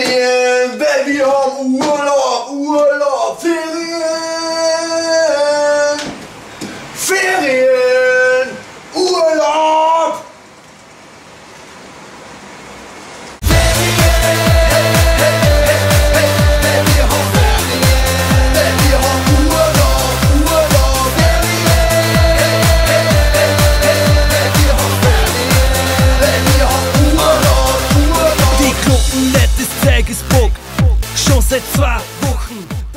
yeah. seit zwei Wochen